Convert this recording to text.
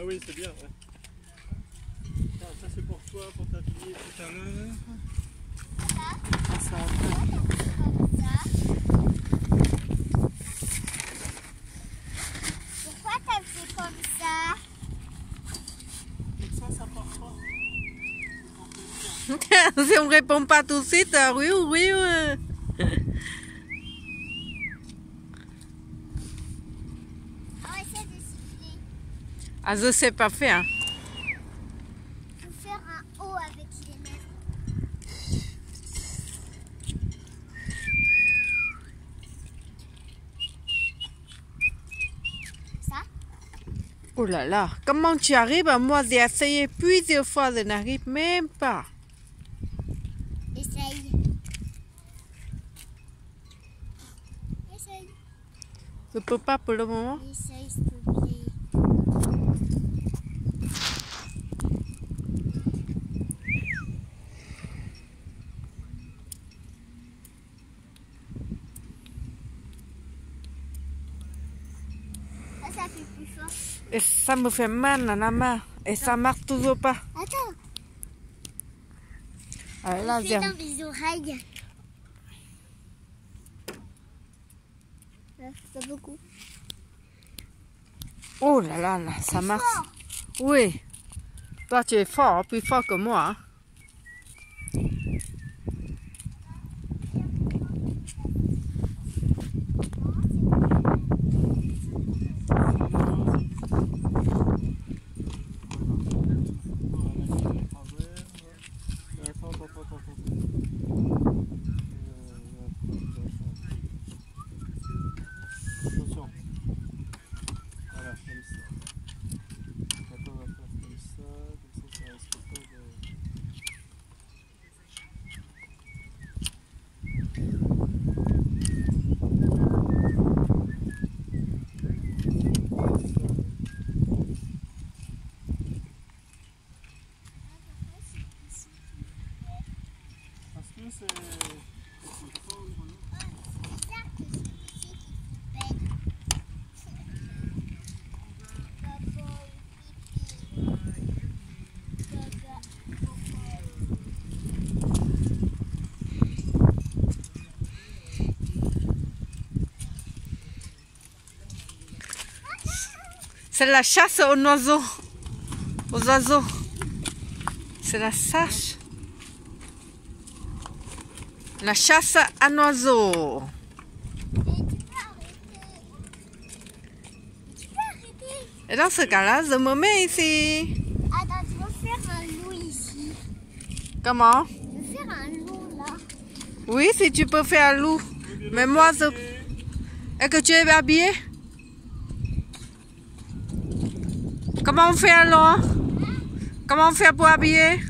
Ah oui, c'est bien. Ouais. Ah, ça c'est pour toi, pour t'habiller tout à l'heure. Ça, Ça, comme ça. Pourquoi t'as fait comme ça? Et ça, ça part pas. si on répond pas tout de suite, euh, oui, oui, oui. On va essayer de siffler. Ah, je sais pas faire. Faut faire un avec les lèvres. Ça Oh là là, comment tu arrives Moi, j'ai essayé plusieurs fois, je n'arrive même pas. Essaye. Essaye. Je peux pas pour le moment. Essaye, s'il te plaît. Ah, ça fait plus fort. Et ça me fait mal à la main. Et ça marche toujours pas. Attends, Ah, là, j'ai- dans mes oreilles. Pas beaucoup. Oh là là, là, ça marche. Oui. Toi, tu es fort, plus fort que moi. hein. Attends, attends, attends, attends. Attention. Voilà, comme ça. Attends, on va faire comme ça, comme ça, ça risque pas de... Que c'est... la chasse aux oiseaux. Aux oiseaux. C'est la chasse. La chasse à oiseau. Et dans ce cas-là, je me mets ici. Attends, tu veux faire un loup ici. Comment? Tu veux faire un loup là. Oui, si tu peux faire un loup. Mais moi, je... Est-ce que tu es habillé? Comment on fait alors? Comment on fait pour habiller?